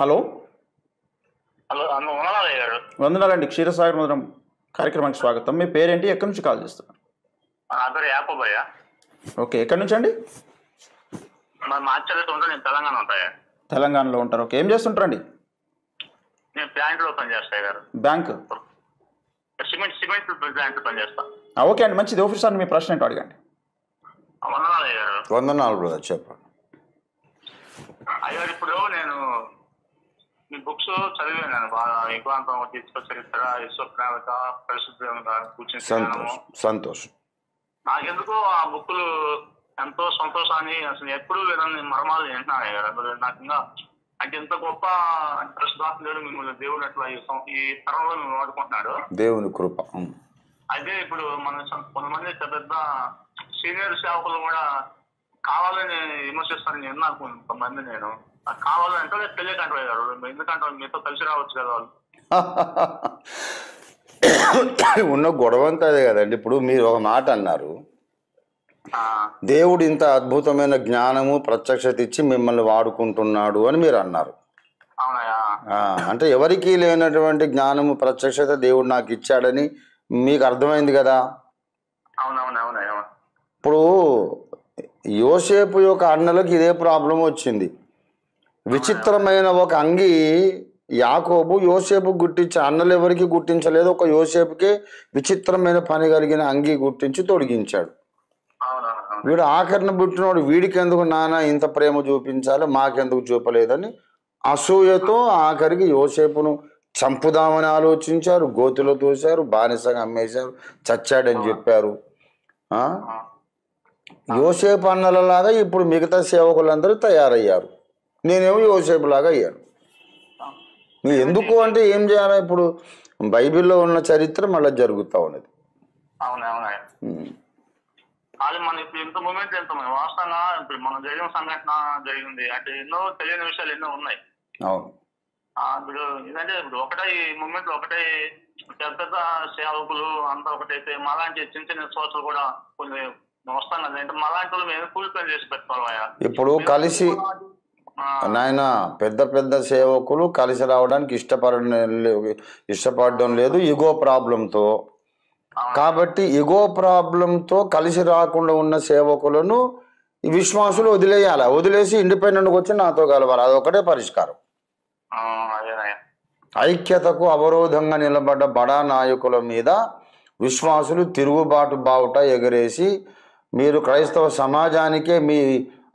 Hello? Hello గారు. వందనాలండి క్షీరసాగర్ మధురం కార్యక్రమానికి స్వాగతం. మీ పేరేంటి? ఎక్కడి నుంచి కాల్ చేస్తున్నారు నా పేరు యాకోబయ్య. ఓకే ఎక్కడి నుంచి అండి? ఉంటా నేను తెలంగాణ ఉంటాయా తెలంగాణలో ఉంటారు. ఓకే ఏం చేస్తుంటారండి? నేను పనిచేస్తాయి గారు. బ్యాంక్? సిమెంట్ సిమెంట్ పనిచేస్తా. ఓకే అండి మంచిది. ఆఫీసర్ మీ ప్రశ్న ఏంటో అడగండి. గారు. వందనాలు బ్రదర్ చెప్పండి. అయ్యారు ఇప్పుడు నేను బుక్స్ చదివాను బాగా యుగాంతం తీసుకొ చరిత్ర విశ్వప్రావిత పరిశుద్ధంగా కూర్చుని సంతోషం నాకెందుకో ఆ బుక్కులు ఎంతో సంతోషాన్ని అసలు ఎప్పుడూ వినని మర్మాలు వింటున్నాను నాకు ఇంకా అంటే ఇంత గొప్ప ప్రశ్నాత్మకుడు మిమ్మల్ని దేవుడు అట్లా ఈ తరంలో మిమ్మల్ని వాడుకుంటున్నాడు. దేవుని కృప. అయితే ఇప్పుడు మన కొంతమంది పెద్ద సీనియర్ సేవకులు కూడా కావాలని విమర్శిస్తారని నేను నాకు కొంతమంది నేను. కావాలంటే తెలియకంటారు గారు ఎందుకంటే మీతో కలిసి రావచ్చు కదా వాళ్ళు. ఉన్న గొడవ అంతా అదే కదండి. ఇప్పుడు మీరు ఒక మాట అన్నారు. దేవుడు ఇంత అద్భుతమైన జ్ఞానము ప్రత్యక్షత ఇచ్చి మిమ్మల్ని వాడుకుంటున్నాడు అని మీరు అన్నారు. అంటే ఎవరికీ లేనటువంటి జ్ఞానము ప్రత్యక్షత దేవుడు నాకు ఇచ్చాడని మీకు అర్థమైంది కదా? ఇప్పుడు యోసేపు యొక్క అన్నలకు ఇదే ప్రాబ్లం వచ్చింది. విచిత్రమైన ఒక అంగి యాకోబు యోసేపు గుట్టించి అన్నలు ఎవరికి గుర్తించలేదు. ఒక యోసేపుకే విచిత్రమైన పని కలిగిన అంగి గుర్తించి తొడిగించాడు. వీడు ఆఖరిన పుట్టినోడు వీడికి ఎందుకు నాన్న ఇంత ప్రేమ చూపించాలి? మాకెందుకు చూపలేదని అసూయతో ఆఖరికి యోసేపును చంపుదామని ఆలోచించారు. గోతులో తోశారు బానిసగా అమ్మేశారు చచ్చాడని చెప్పారు? యోసేపు అన్నలలాగా ఇప్పుడు మిగతా సేవకులందరూ తయారయ్యారు. నేనేమో యోసేపు లాగా అయ్యాను నువ్వు ఎందుకు అంటే ఏం చేయాలి ఇప్పుడు? బైబిల్లో ఉన్న చరిత్ర మళ్ళీ జరుగుతూ ఉన్నది. అది మన ఇప్పుడు ఇంత మూమెంట్ ఎంత వాస్తవంగా ఇప్పుడు మనం జరిగిన సంఘటన జరిగింది. అంటే ఎన్నో తెలియని విషయాలు ఎన్నో ఉన్నాయి. అవును. ఇప్పుడు ఏంటంటే ఇప్పుడు ఒకటే ఈ మూమెంట్ ఒకటే పెద్ద పెద్ద సేవకులు అంతా ఒకటైతే మాలాంటి చిన్న చిన్న సోర్సులు కూడా కొన్ని వస్తాం కదా అంటే మాలాంటి వాళ్ళు మేము కూలి పని చేసి పెట్టుకోవాలయ్యా ఇప్పుడు కలిసి నాయన పెద్ద పెద్ద సేవకులు కలిసి రావడానికి ఇష్టపడడం ఇష్టపడడం లేదు ఇగో ప్రాబ్లంతో. కాబట్టి ఇగో ప్రాబ్లంతో కలిసి రాకుండా ఉన్న సేవకులను విశ్వాసులు వదిలేయాలి. వదిలేసి ఇండిపెండెంట్గా వచ్చి నాతో కలవాలి. అదొకటే పరిష్కారం. ఐక్యతకు అవరోధంగా నిలబడ్డ బడా నాయకుల మీద విశ్వాసులు తిరుగుబాటు బావుట ఎగరేసి మీరు క్రైస్తవ సమాజానికే మీ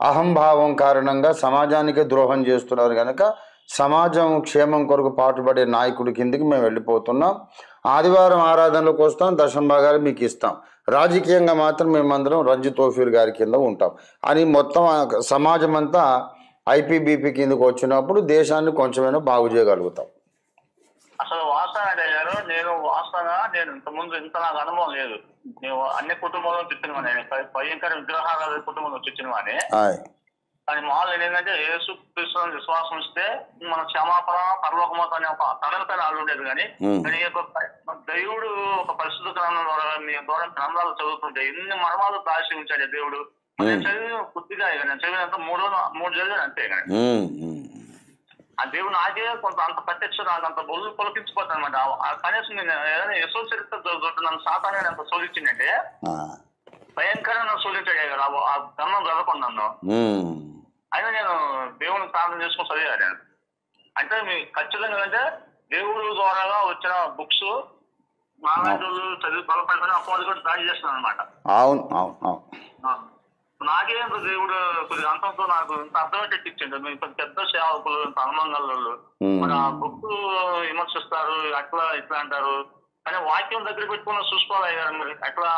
అహంభావం కారణంగా సమాజానికి ద్రోహం చేస్తున్నారు కనుక సమాజం క్షేమం కొరకు పాటుపడే నాయకుడి కిందికి మేము వెళ్ళిపోతున్నాం. ఆదివారం ఆరాధనలకు వస్తాం దశంభాగాలు మీకు ఇస్తాం. రాజకీయంగా మాత్రం మేమందరం రంజు తోఫీర్ గారి కింద ఉంటాం. అని మొత్తం సమాజం అంతా ఐపీబీపీ కిందకు వచ్చినప్పుడు దేశాన్ని కొంచెమైనా బాగు చేయగలుగుతాం. అసలు గారు నేను వాస్తవంగా నేను ఇంత ముందు ఇంత నాకు అనుభవం లేదు. నేను అన్ని కుటుంబంలో చిచ్చిన నేను భయంకర విగ్రహాల కుటుంబంలో చిచ్చిన వాడిని కానీ మామూలు ఏంటంటే యేసు క్రీస్తుని విశ్వాసం ఇస్తే మన క్షమాపణ పరలోకమత అనే ఒక తనల పైన ఆలు ఉండేది కానీ. కానీ దేవుడు ఒక పరిశుద్ధ గ్రంథం ద్వారా మీ ద్వారా గ్రంథాలు చదువుతుంటే ఎన్ని మర్మాలు దాచి ఉంచాడు దేవుడు. నేను చదివిన కొద్దిగా నేను చదివినంత మూడు మూడు చదివాను అంతే ఇక. ఆ దేవుడు నాకే కొంత అంత ప్రత్యక్ష అంత బొల్లు పొలకించిపోతాను అనమాట కనీసం నేను ఏదైనా యశో చరిత్ర చదువుతున్నాను సాతానే ఎంత శోధించిందంటే భయంకరంగా శోధించాడు కదా ఆ- గమనం చదవకుండా నన్ను. అయినా నేను దేవుని ప్రార్థన చేసుకుని చదివాను నేను. అంటే మీ ఖచ్చితంగా అంటే దేవుడు ద్వారా వచ్చిన బుక్స్ మాలాంటి చదివి బలపడిపోయిన అపవాది కూడా దాడి చేస్తున్నాను అనమాట అవును అవును. అవును. నాకే దేవుడు కొద్దిగా అంతంతో నాకు ఇంత అర్థమయ్యేటట్టు ఇచ్చిండు. మీ ఇంత పెద్ద సేవకులు ఇంత అనుమంగళ్ళు. మరి ఆ బుక్ విమర్శిస్తారు అట్లా ఇట్లా అంటారు. కానీ వాక్యం దగ్గర పెట్టుకున్న చూసుకోవాలి గారు మరి. అట్లా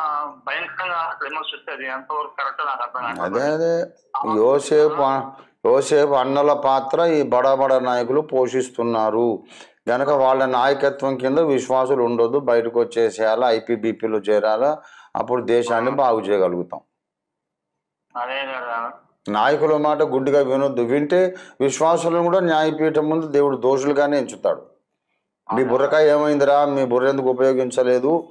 భయంకరంగా విమర్శిస్తే అది ఎంతవరకు కరెక్ట్ నాకు అర్థం. అదే అదే. యోసేపు యోసేపు అన్నల పాత్ర ఈ బడా బడా నాయకులు పోషిస్తున్నారు. గనక వాళ్ళ నాయకత్వం కింద విశ్వాసులు ఉండొద్దు బయటకు వచ్చేసేయాలా ఐపీబీపీలో చేరాలా అప్పుడు దేశాన్ని బాగు చేయగలుగుతాం. నాయకుల మాట గుడ్డిగా వినొద్దు. వింటే విశ్వాసులను కూడా న్యాయపీఠం ముందు దేవుడు దోషులుగానే ఎంచుతాడు. మీ బుర్రకాయ ఏమైందిరా? మీ బుర్ర ఎందుకు ఉపయోగించలేదు?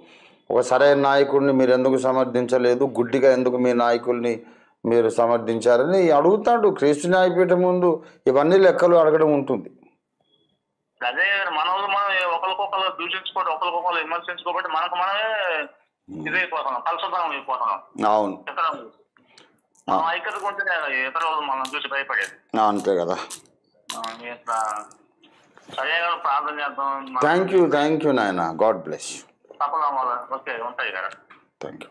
ఒక సరైన నాయకుడిని మీరు ఎందుకు సమర్థించలేదు? గుడ్డిగా ఎందుకు మీ నాయకుల్ని మీరు సమర్థించారని అడుగుతాడు. క్రీస్తు న్యాయపీఠం ముందు ఇవన్నీ లెక్కలు అడగడం ఉంటుంది. అదే మన వాళ్ళు మనం ఒకరికొకరు దూషించుకోవడం ఒకరికొకరు విమర్శించుకోబట్టి మనకు మనమే ఇదైపోతున్నాం కలుసుదాం అయిపోతున్నాం. అవును. ఇతర మనం చూసి భయపడేది. అంతే కదా. ప్రార్థన చేద్దాం. థ్యాంక్ యూ థ్యాంక్ యూ నాయన. గాడ్ బ్లెస్ ఓకే ఉంటాయి కదా. Thank you